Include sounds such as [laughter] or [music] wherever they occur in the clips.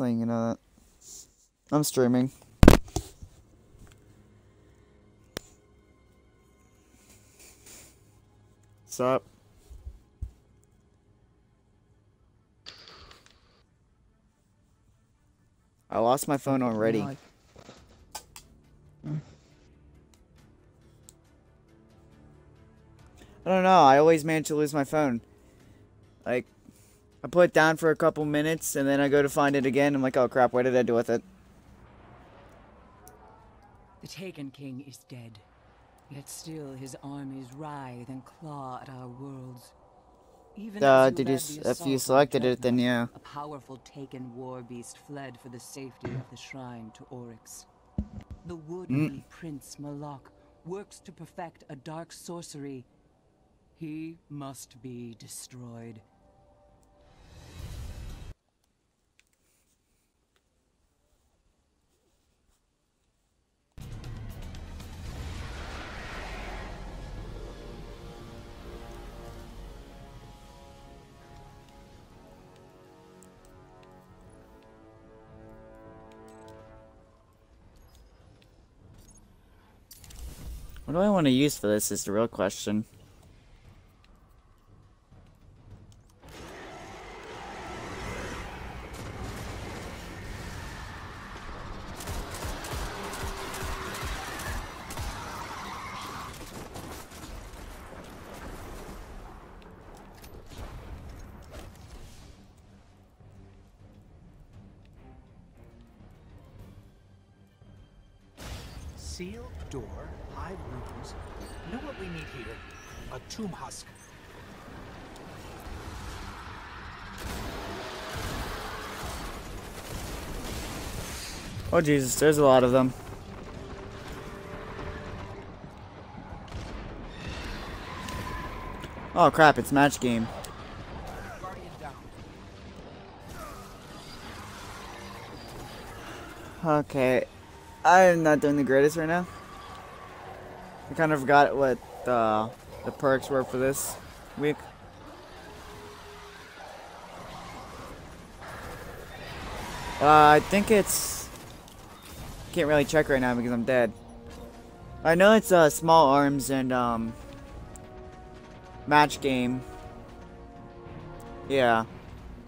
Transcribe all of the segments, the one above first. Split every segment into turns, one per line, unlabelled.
letting you know that. I'm streaming. What's up? I lost my phone already. I don't know. I always manage to lose my phone. Like, I put it down for a couple minutes and then I go to find it again. I'm like, oh crap, what did I do with it?
The Taken King is dead. Yet still his armies writhe and claw at our worlds. Even
Uh, did you
led
s-
the
if you selected it, then yeah.
A powerful Taken war beast fled for the safety of the shrine to Oryx. The would-be Prince Malok works to perfect a dark sorcery. He must be destroyed.
What do I want to use for this is the real question.
Sealed door, hive rooms. Know what we need here? A tomb husk.
Oh Jesus, there's a lot of them. Oh crap, it's match game. Okay, I'm not doing the greatest right now. Kind of forgot what uh, the perks were for this week. Uh, I think it's... Can't really check right now because I'm dead. I know it's uh, small arms and um, match game. Yeah.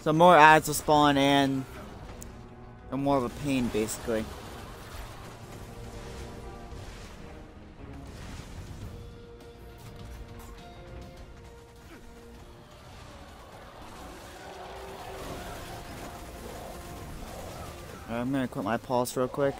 So more ads will spawn and are more of a pain, basically. I'm gonna quit my pulse real quick.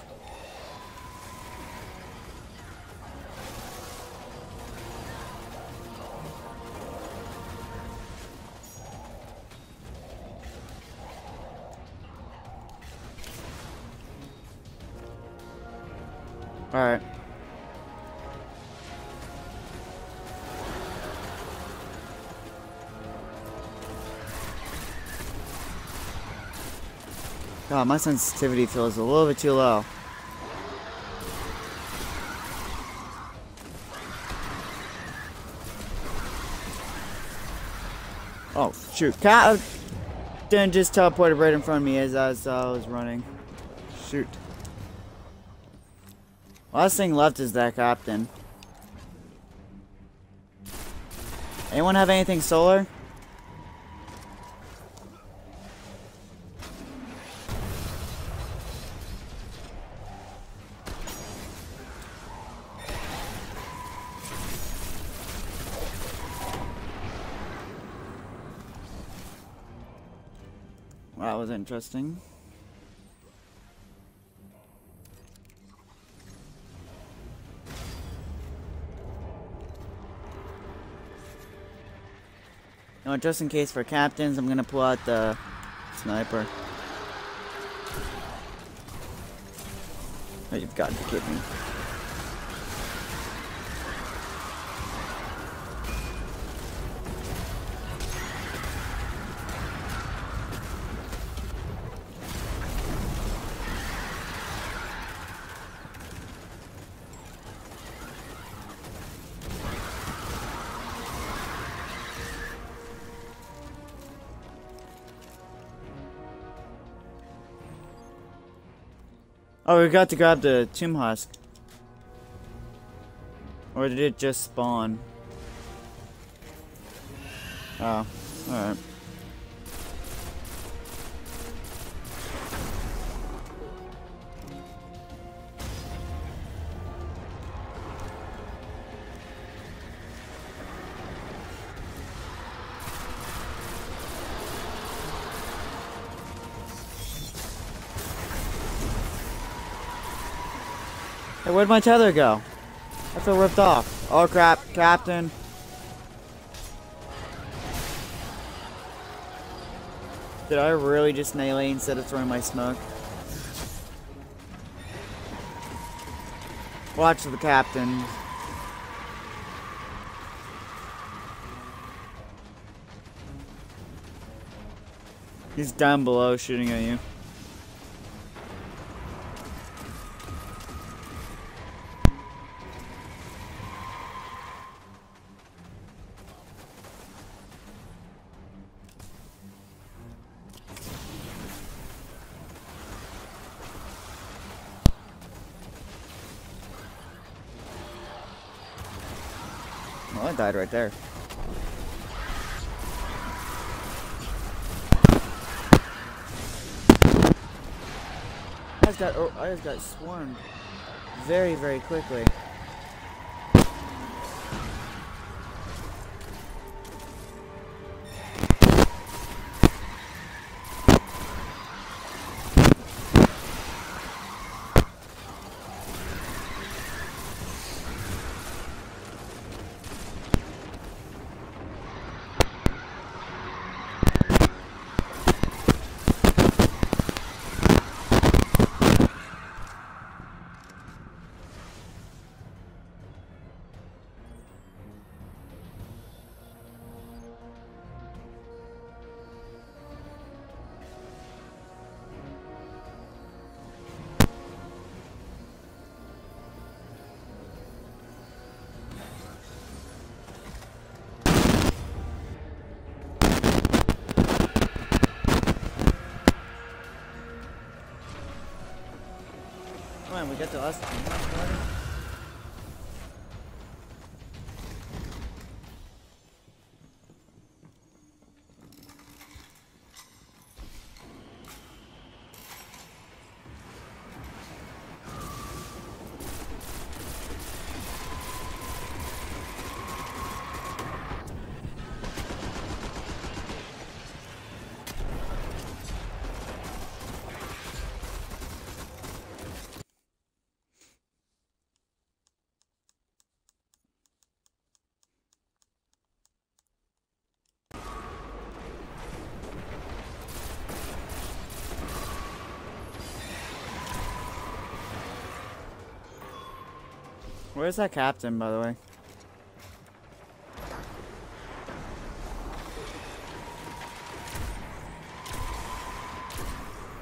God, my sensitivity feels a little bit too low. Oh, shoot. Cat then just teleported right in front of me as, as I was running. Shoot. Last thing left is that captain. Anyone have anything solar? Interesting. No, just in case for captains, I'm gonna pull out the sniper. Oh, you've got to kid me. We got to grab the tomb husk. Or did it just spawn? Oh, alright. Where'd my tether go? I feel ripped off. Oh crap, Captain. Did I really just melee instead of throwing my smoke? Watch the captain. He's down below shooting at you. Died right there. I just got, oh, I just got swarmed very, very quickly. Come on, Where's that captain, by the way?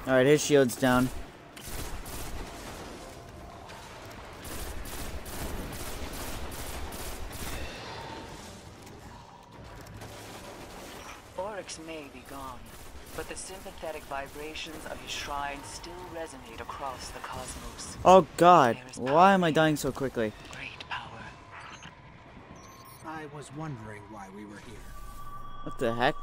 Alright, his shield's down.
Oryx may be gone, but the sympathetic vibrations of his shrine still resonate across the cosmos.
Oh god, why am I dying so quickly?
Great power.
I was wondering why we were here.
What the heck?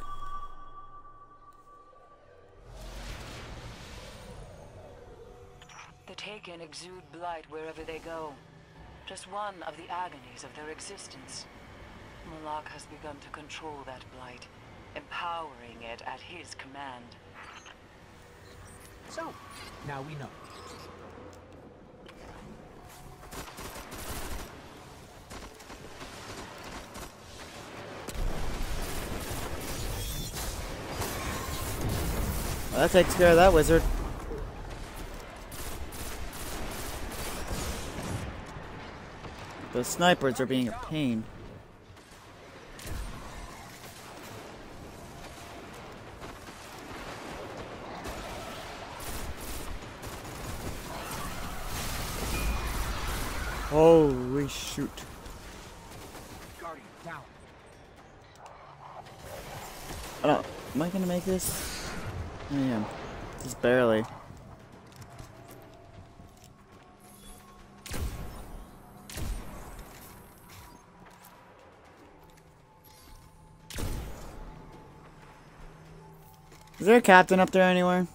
The Taken exude blight wherever they go. Just one of the agonies of their existence. Malok has begun to control that blight, empowering it at his command.
So, now we know.
Well, that takes care of that wizard. Those snipers are being a pain. Shoot.
Guardian down.
Oh. Am I gonna make this? I am. Just barely. Is there a captain up there anywhere?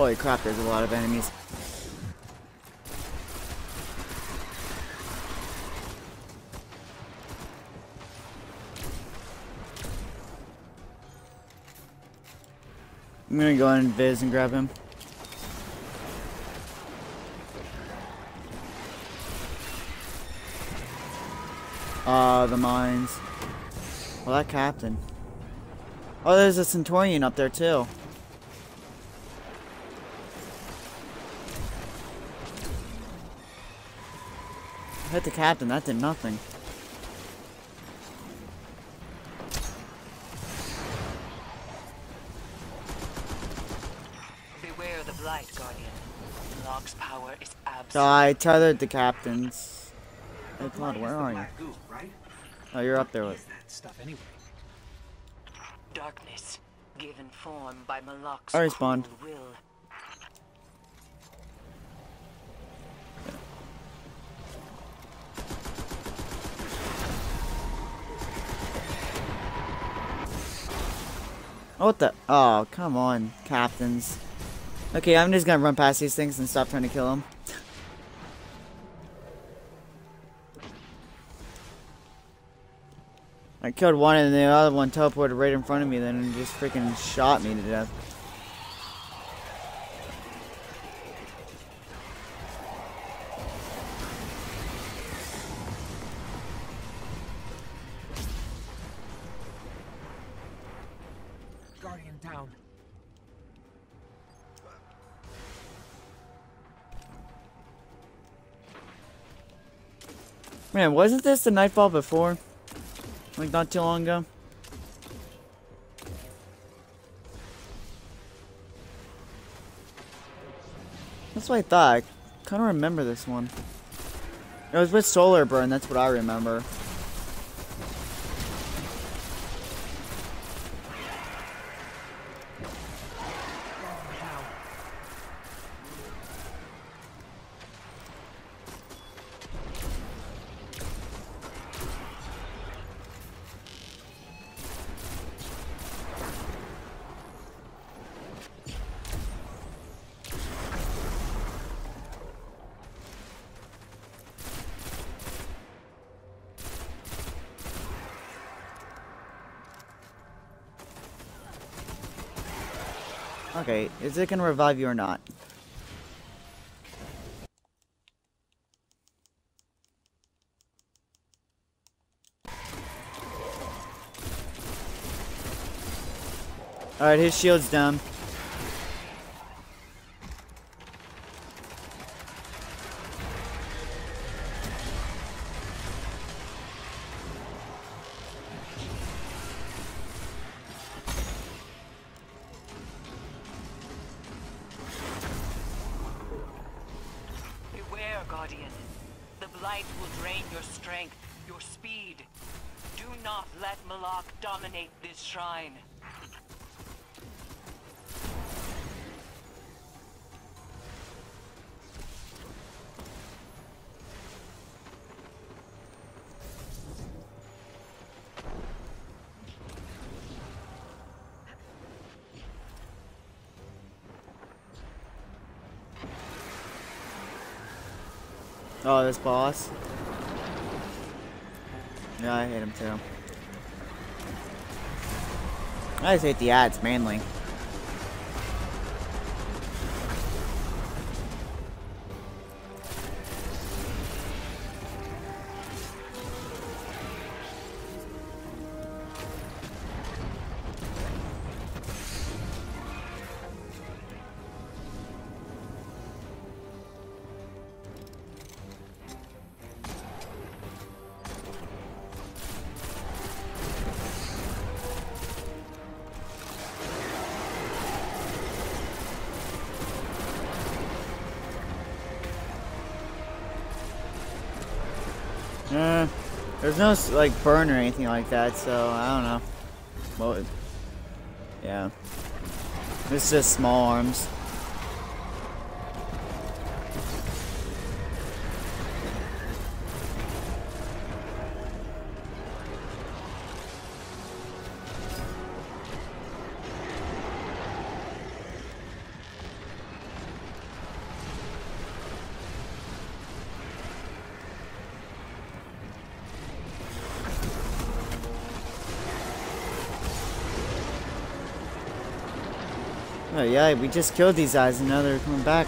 Holy crap, there's a lot of enemies. I'm gonna go in and Viz and grab him. Ah, uh, the mines. Well, that captain. Oh, there's a Centurion up there, too. Hit the captain, that did nothing.
Beware the blight, Guardian. Power is absolute.
So I tethered the captains. Hey, Claude, where are you? Oh, you're up there with.
stuff anyway?
Darkness, given form by Malok's
I respawned.
will.
Oh, what the? Oh, come on, captains. Okay, I'm just gonna run past these things and stop trying to kill them. I killed one and the other one teleported right in front of me then and just freaking shot me to death. Man, wasn't this the Nightfall before? Like not too long ago? That's what I thought. I kind of remember this one. It was with Solar Burn, that's what I remember.
Guardian down.
Okay, is it gonna revive you or not? Alright, his shield's down.
Guardian. The blight will drain your strength, your speed. Do not let Malok dominate this shrine.
Oh, this boss? Yeah, I hate him too. I just hate the ads mainly. No like burn or anything like that, so I don't know. Well, yeah. It's just small arms. Oh yeah, we just killed these guys and now they're coming back.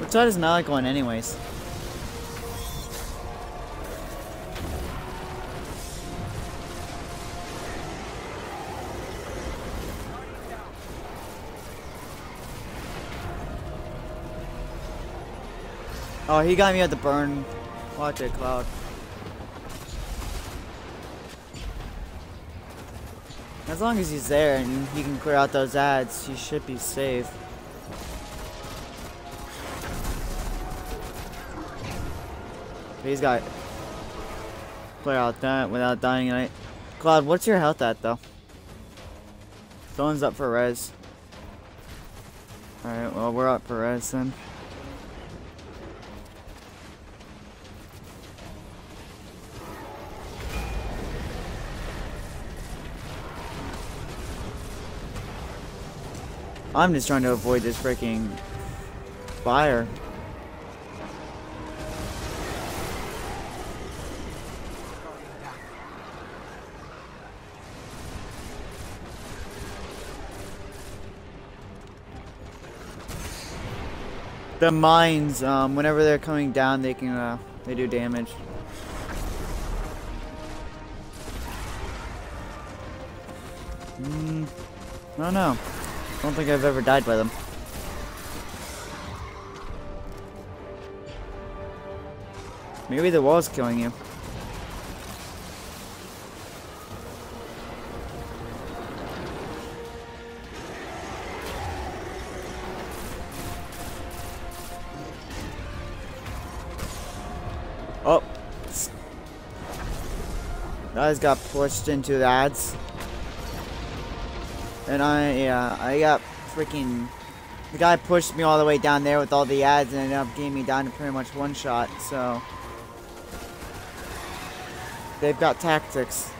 Which side is Malok going anyways? Oh, he got me at the burn. Watch it, Cloud. As long as he's there and he can clear out those ads, he should be safe. He's got clear out that without dying in. Cloud, what's your health at though? Someone's up for res. Alright, well we're up for res then. I'm just trying to avoid this freaking fire. The mines, um, whenever they're coming down, they can, uh, they do damage. Hmm, I don't know. I don't think I've ever died by them. Maybe the wall's killing you. Oh. Guys got pushed into the ads. And I, yeah, I got freaking... The guy pushed me all the way down there with all the ads and ended up getting me down to pretty much one shot, so... They've got tactics.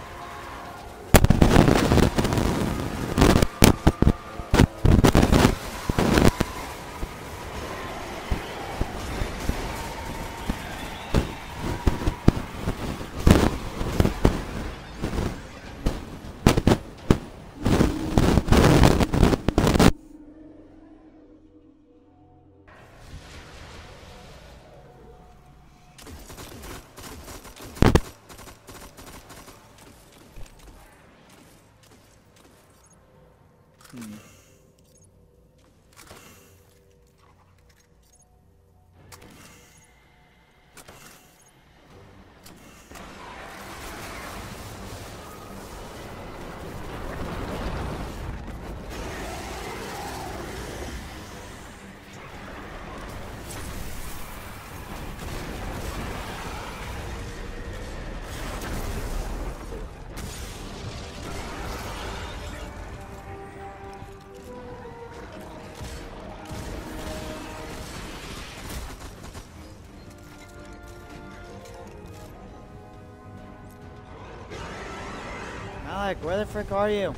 Where the frick are you?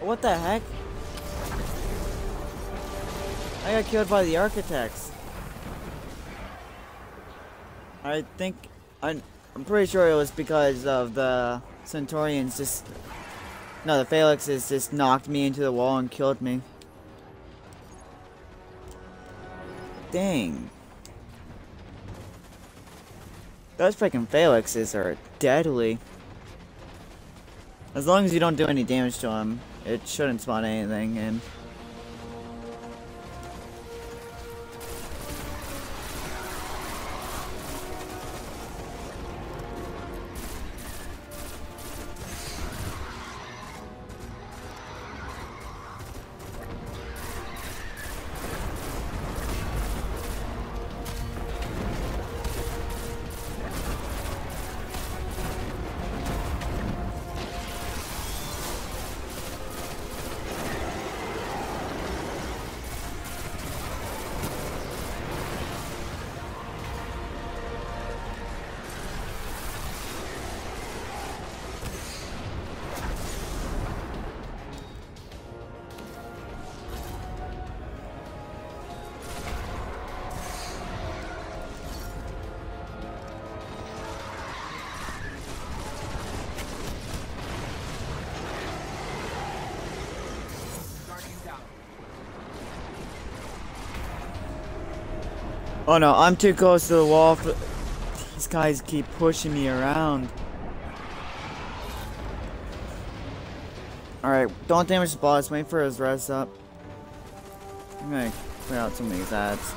What the heck? I got killed by the architects. I think I'm, I'm pretty sure it was because of the Centurions just no the Phalanxes just knocked me into the wall and killed me. Dang. Those freaking Phalanxes are deadly. As long as you don't do any damage to them, it shouldn't spawn anything in. Oh no, I'm too close to the wall. For... These guys keep pushing me around. Alright, don't damage the boss. Wait for his res up. I'm gonna clear out some of these ads.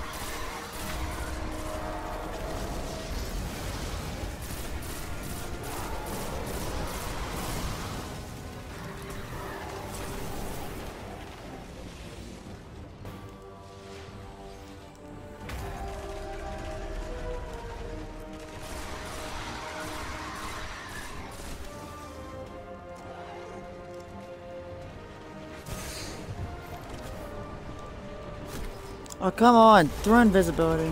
Oh, come on. Throw invisibility.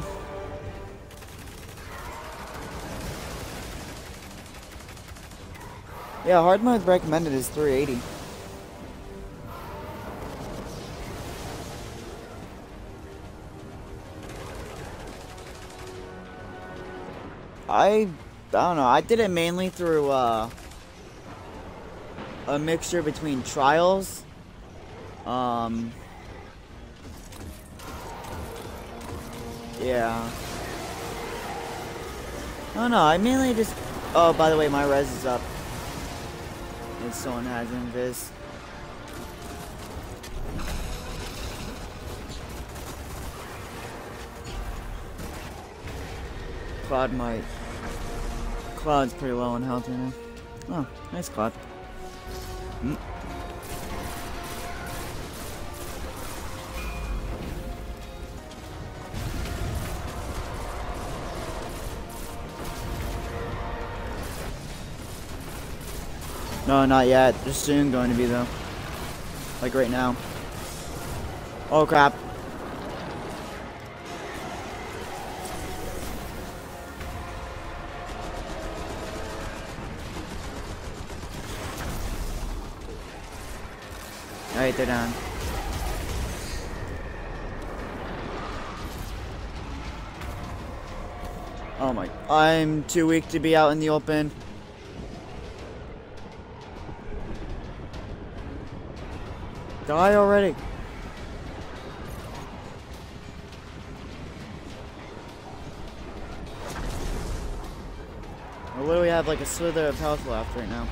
Yeah, hard mode recommended is 380. I, I don't know. I did it mainly through uh, a mixture between trials, um, Yeah. Oh no, I mainly just... Oh, by the way, my res is up. If someone has invis. Cloud might... Cloud's pretty low on health, you know. Oh, nice Cloud. Mm. No, not yet. They're soon going to be though. Like right now. Oh crap. Alright, they're down. Oh my, I'm too weak to be out in the open. Die already. I literally have like a slither of health left right now.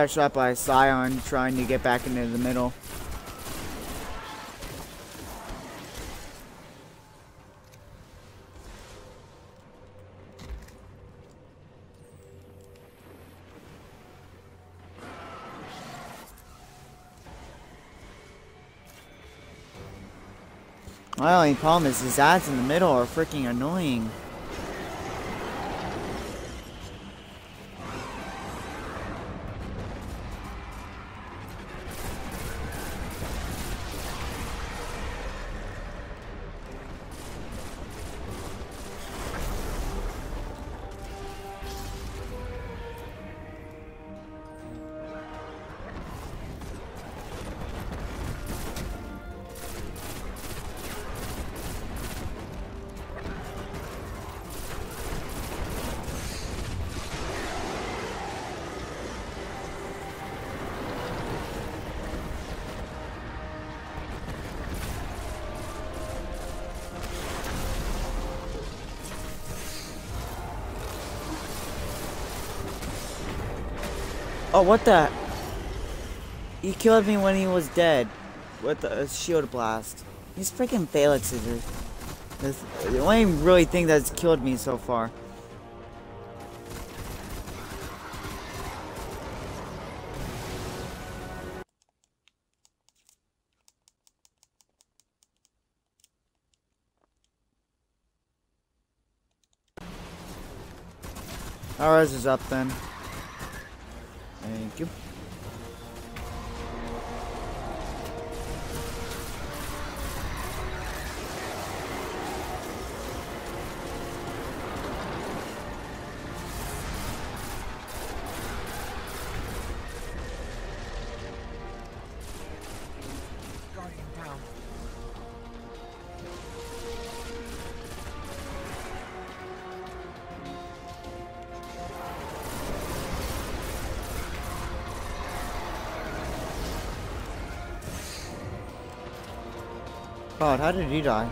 Got shot by Scion trying to get back into the middle. My only problem is his ads in the middle are freaking annoying. Oh, what the? He killed me when he was dead. With a shield blast. These freaking Phalanx scissors. That's the only really thing that's killed me so far. Ours is up then. Thank you. God, how did he die?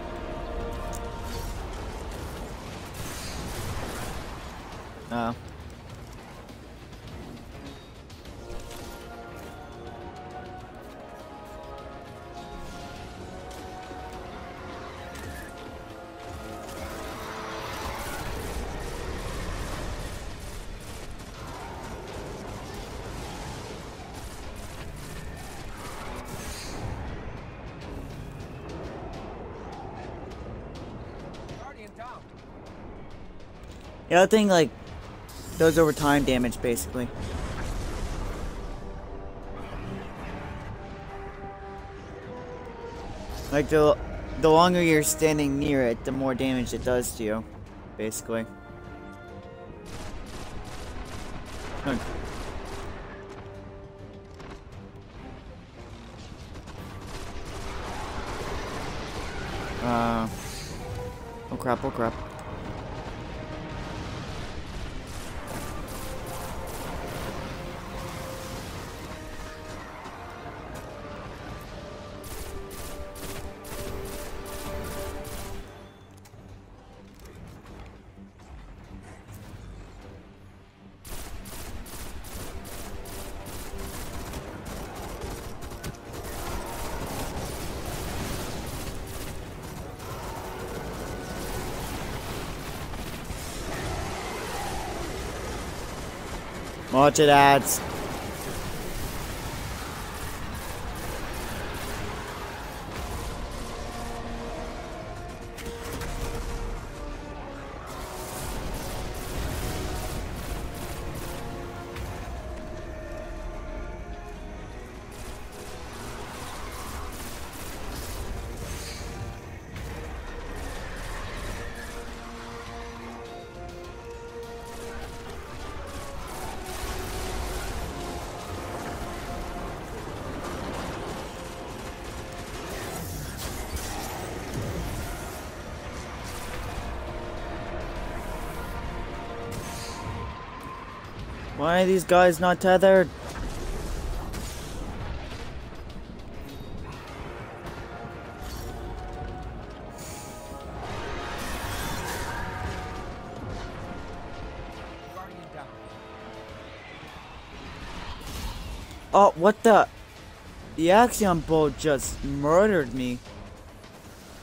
That thing like does over time damage basically. Like the the longer you're standing near it, the more damage it does to you, basically. Look. Uh, oh crap, oh crap. Watch it, ads. These guys not tethered? Oh, what the? The Axion bolt just murdered me.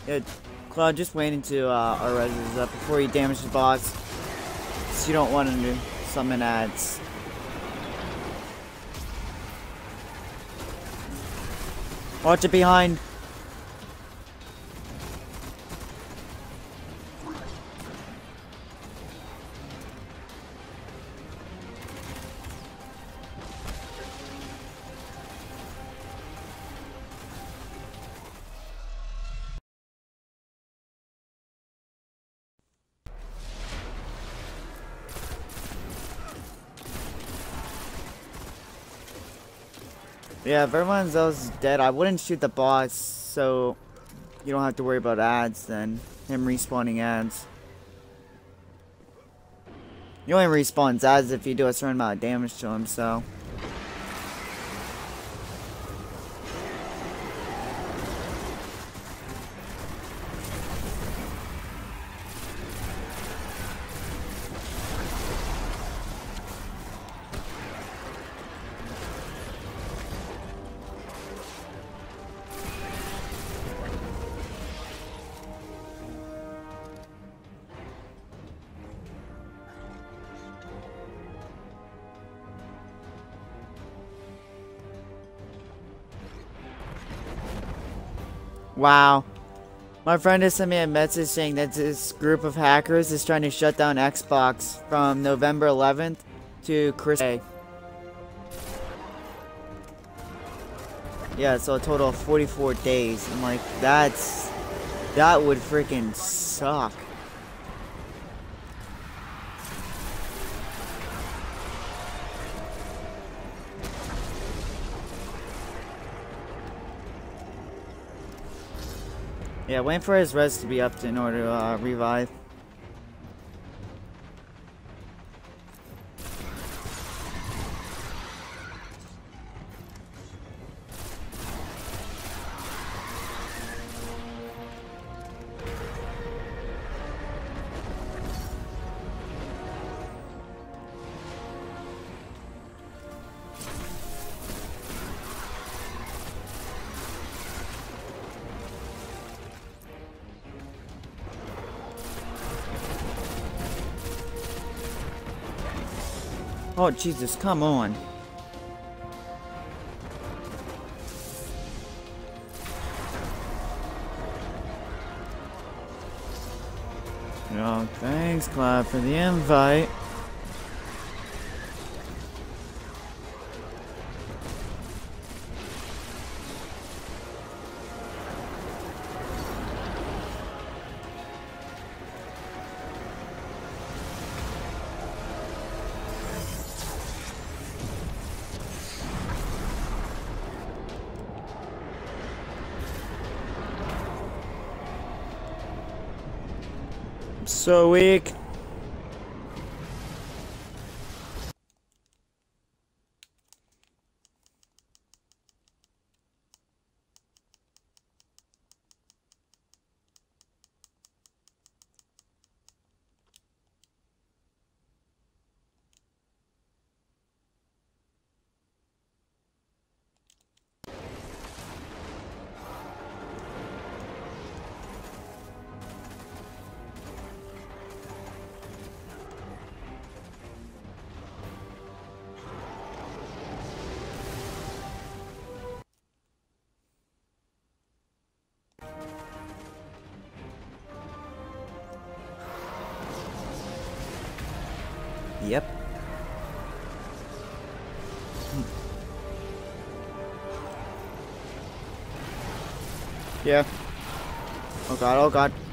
Yeah, Cloud, just wait until uh, our res is up before you damage the boss. So you don't want to summon ads. Watch it behind. Yeah, if everyone else dead, I wouldn't shoot the boss, so you don't have to worry about ads then. Him respawning ads. He only respawns ads if you do a certain amount of damage to him, so. Wow. My friend just sent me a message saying that this group of hackers is trying to shut down Xbox from November 11th to Christmas. Yeah, so a total of 44 days. I'm like, that's... That would freaking suck. Yeah, waiting for his res to be up to, in order to uh, revive. Oh, Jesus, come on. Oh, thanks, Cloud, for the invite. So weak. Yep. Yeah. Oh god, oh god.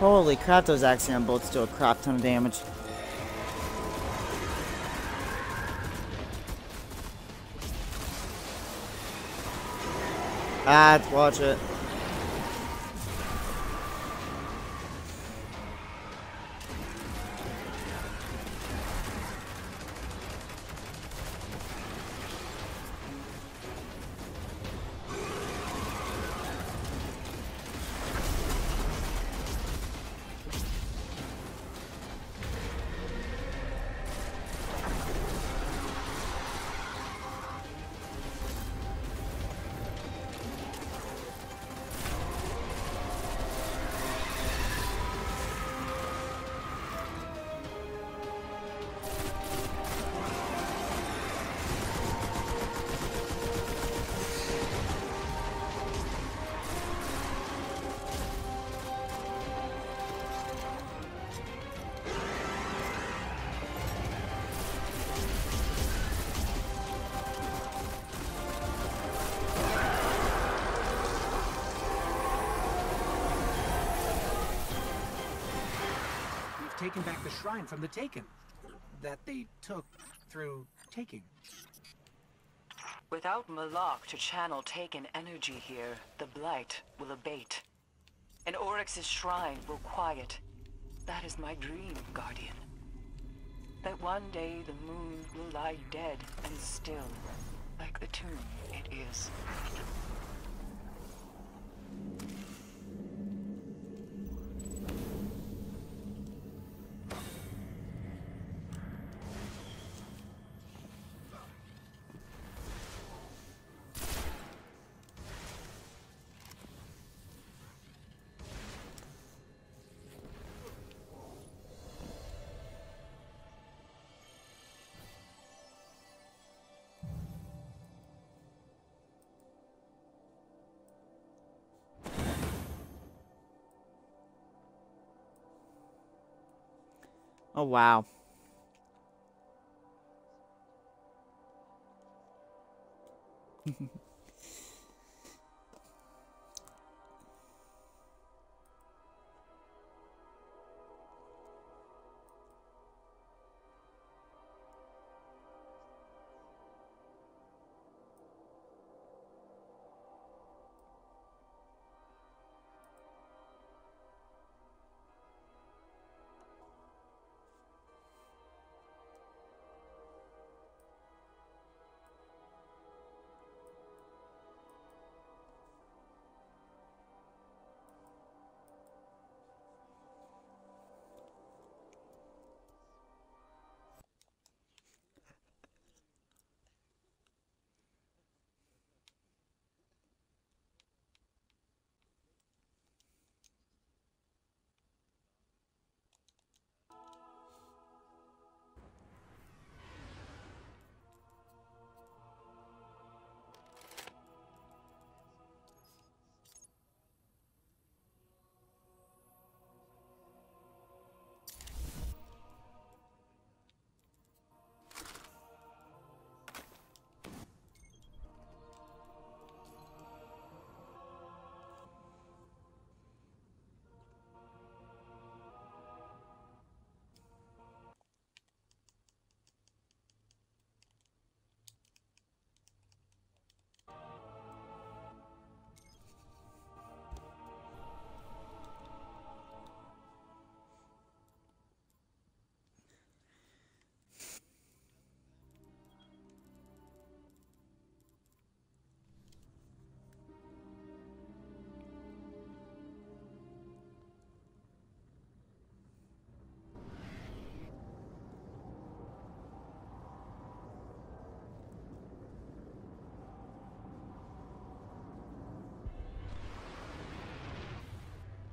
Holy crap, those Axion bolts do a crap ton of damage. Ah, watch it.
Taken back the shrine from the Taken. That they took through taking.
Without Malok to channel Taken energy here, the Blight will abate. And Oryx's shrine will quiet. That is my dream, Guardian. That one day the moon will lie dead and still, like the tomb it is.
Oh, wow. [laughs]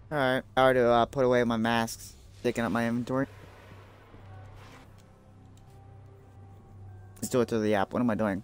Alright, I already uh, put away my masks, taking up my inventory. Let's do it through the app. What am I doing?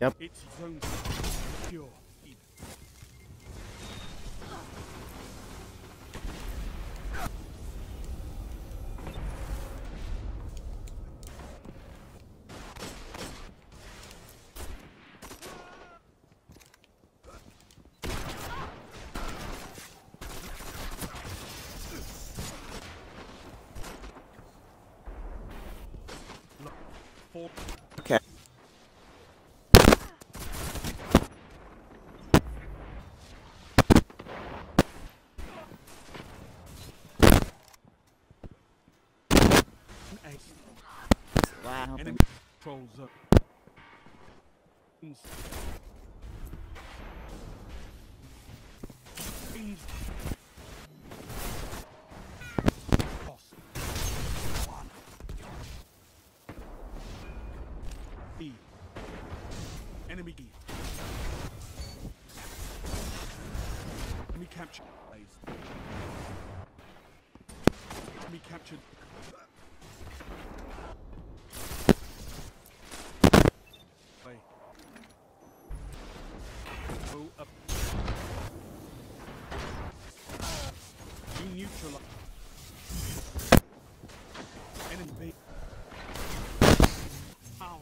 Yep.
It's pure. Four.
Okay.
Eight.
Wow.
Enemy control zone. Range. E. Enemy E. Enemy captured. Enemy captured. Neutralize. Enemy. Ow.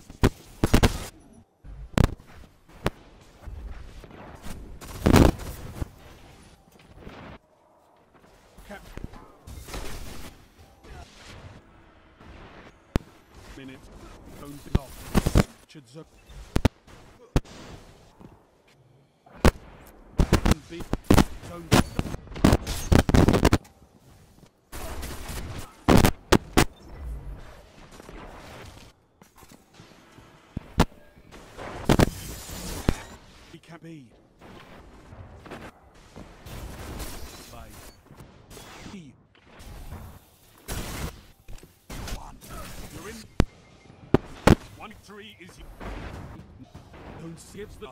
Minute. Zone off. Zone B. B can B. By E. One. You're in. One three is. Don't it's the.